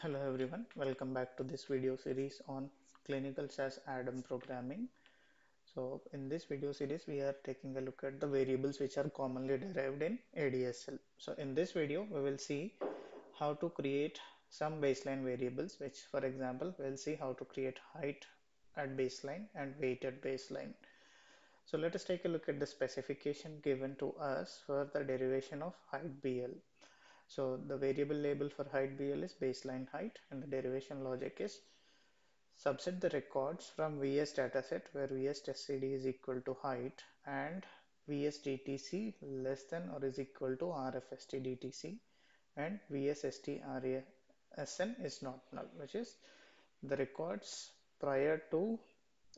Hello everyone, welcome back to this video series on clinical SAS ADAM programming. So in this video series we are taking a look at the variables which are commonly derived in ADSL. So in this video we will see how to create some baseline variables which for example we'll see how to create height at baseline and weight at baseline. So let us take a look at the specification given to us for the derivation of height BL. So the variable label for height BL is baseline height and the derivation logic is subset the records from VS dataset where VS test CD is equal to height and VS DTC less than or is equal to RFST DTC and VS STRESN is not null which is the records prior to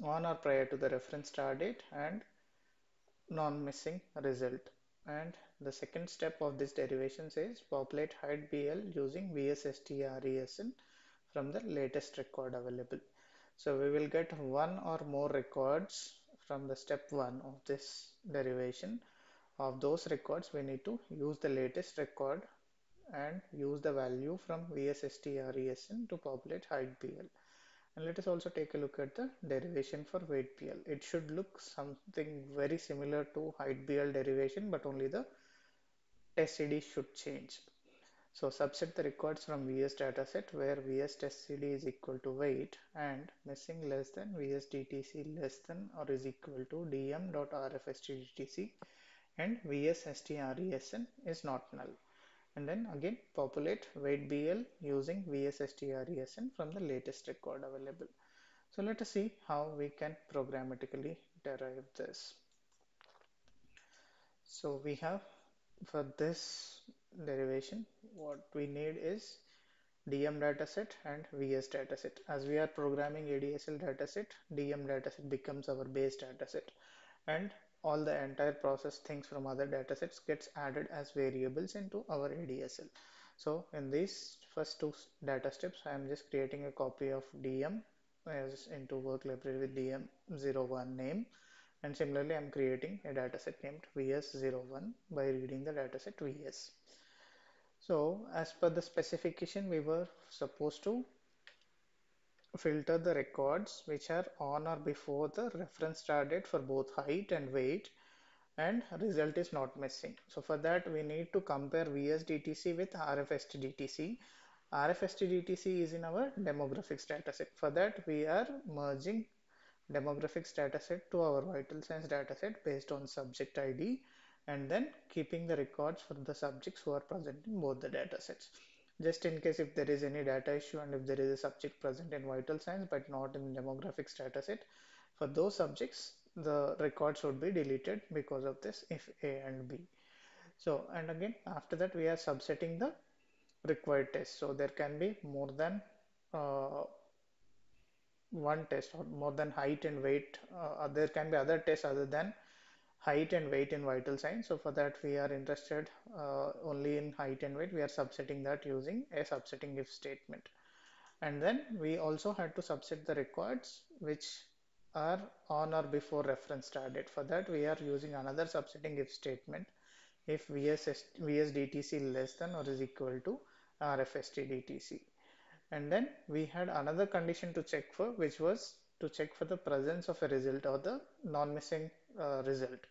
on or prior to the reference start date and non-missing result and the second step of this derivation says populate height BL using VSSTRESN from the latest record available. So we will get one or more records from the step one of this derivation. Of those records, we need to use the latest record and use the value from VSSTRESN to populate height BL. And let us also take a look at the derivation for weight BL. It should look something very similar to height BL derivation, but only the test CD should change. So subset the records from VS dataset where VS test CD is equal to weight and missing less than VS DTC less than or is equal to dm.rfstdtc and VS STRESN is not null and then again populate weight BL using VSSTRESN from the latest record available. So let us see how we can programmatically derive this. So we have for this derivation what we need is DM dataset and VS dataset. As we are programming ADSL dataset, DM dataset becomes our base dataset and all the entire process things from other datasets gets added as variables into our ADSL. So in these first two data steps, I am just creating a copy of DM as into work library with DM01 name. And similarly, I'm creating a dataset named VS01 by reading the dataset VS. So as per the specification, we were supposed to filter the records which are on or before the reference start date for both height and weight and result is not missing. So for that we need to compare VSDTC with RFSTDTC. RFSTDTC is in our demographics dataset. For that we are merging demographics dataset to our vital signs dataset based on subject ID and then keeping the records for the subjects who are present in both the datasets just in case if there is any data issue and if there is a subject present in vital signs but not in demographic demographics dataset for those subjects the records would be deleted because of this if a and b. So and again after that we are subsetting the required test. So there can be more than uh, one test or more than height and weight uh, there can be other tests other than height and weight in vital signs. So for that we are interested uh, only in height and weight. We are subsetting that using a subsetting if statement. And then we also had to subset the records which are on or before reference start date. For that we are using another subsetting if statement if VS, VSDTC less than or is equal to RFSTDTC. And then we had another condition to check for which was to check for the presence of a result or the non-missing uh, result.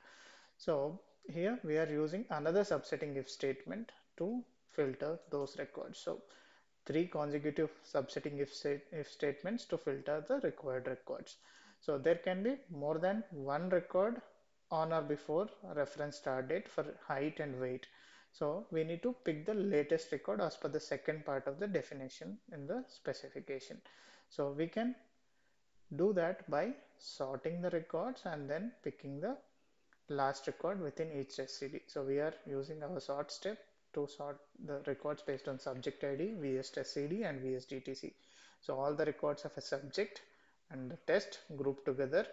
So here we are using another subsetting if statement to filter those records. So three consecutive subsetting if, if statements to filter the required records. So there can be more than one record on or before reference start date for height and weight. So we need to pick the latest record as per the second part of the definition in the specification. So we can do that by sorting the records and then picking the last record within each test CD. So we are using our sort step to sort the records based on subject ID, VS test CD and VS DTC. So all the records of a subject and the test grouped together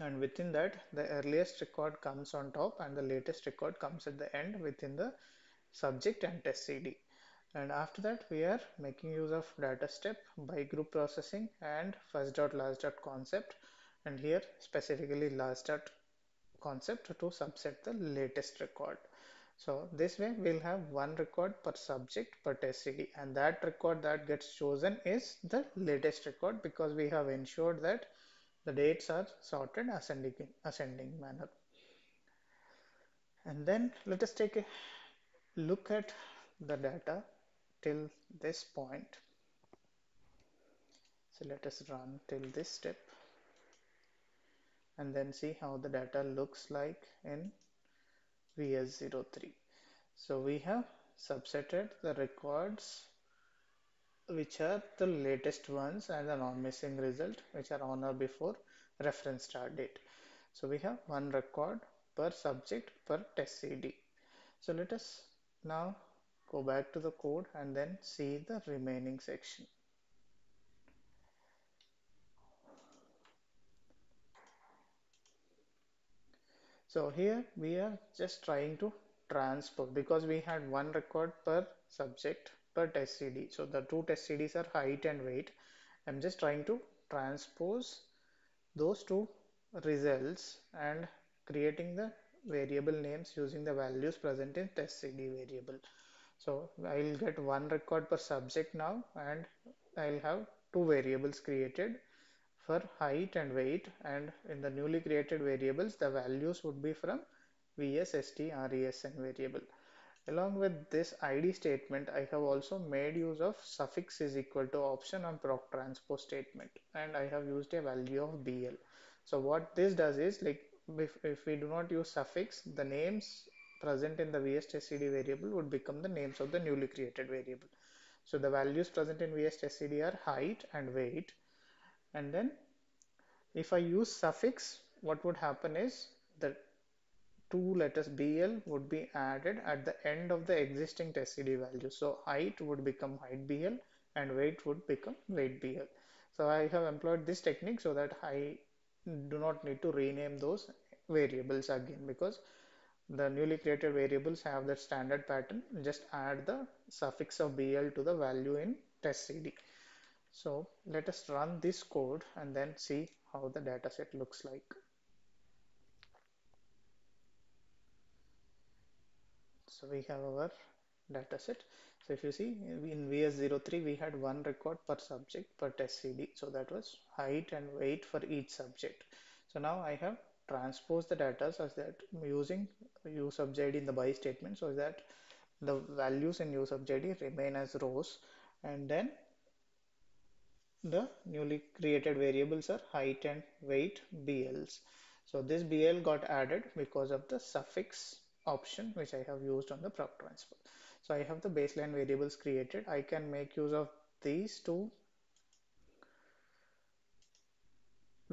and within that the earliest record comes on top and the latest record comes at the end within the subject and test CD and after that we are making use of data step by group processing and first dot last dot concept. And here specifically last dot concept to subset the latest record. So this way we'll have one record per subject per test CD and that record that gets chosen is the latest record because we have ensured that the dates are sorted ascending, ascending manner. And then let us take a look at the data till this point. So let us run till this step and then see how the data looks like in VS03. So we have subsetted the records which are the latest ones and the non-missing result which are on or before reference start date. So we have one record per subject per test CD. So let us now go back to the code and then see the remaining section. So here we are just trying to transpose because we had one record per subject per test CD. So the two test CDs are height and weight. I'm just trying to transpose those two results and creating the variable names using the values present in test CD variable. So I'll get one record per subject now and I'll have two variables created for height and weight. And in the newly created variables the values would be from vs st res and variable. Along with this id statement i have also made use of suffix is equal to option on proc transpose statement. And i have used a value of bl so what this does is like if, if we do not use suffix the names present in the vs.std variable would become the names of the newly created variable. So the values present in vs.std are height and weight. And then if I use suffix what would happen is the two letters BL would be added at the end of the existing test CD value. So height would become height BL and weight would become weight BL so I have employed this technique so that I do not need to rename those variables again because the newly created variables have that standard pattern just add the suffix of BL to the value in test CD so let us run this code and then see how the dataset looks like. So we have our dataset. So if you see in VS03 we had one record per subject per test CD. So that was height and weight for each subject. So now I have transposed the data such that using u sub in the by statement so that the values in usubjid remain as rows and then the newly created variables are height and weight BLs. So this BL got added because of the suffix option which I have used on the proc transpose. So I have the baseline variables created. I can make use of these two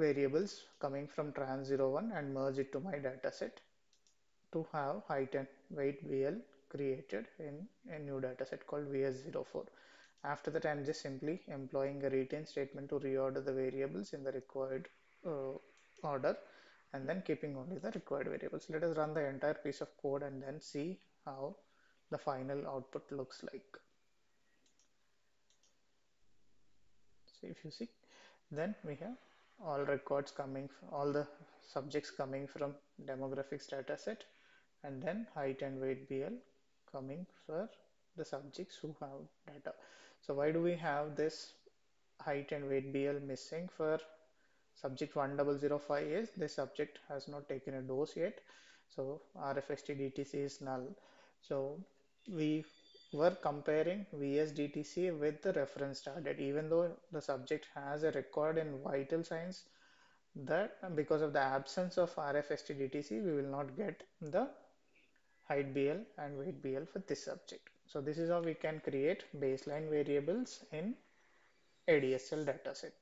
variables coming from trans01 and merge it to my dataset to have height and weight BL created in a new dataset called VS04. After that, I'm just simply employing a retain statement to reorder the variables in the required uh, order and then keeping only the required variables. Let us run the entire piece of code and then see how the final output looks like. So if you see, then we have all records coming, all the subjects coming from demographics dataset and then height and weight BL coming for the subjects who have data. So why do we have this height and weight BL missing for subject 1005 is this subject has not taken a dose yet. So RFST DTC is null. So we were comparing VSDTC with the reference start date even though the subject has a record in vital signs that because of the absence of RFST DTC we will not get the height BL and weight BL for this subject. So this is how we can create baseline variables in ADSL dataset.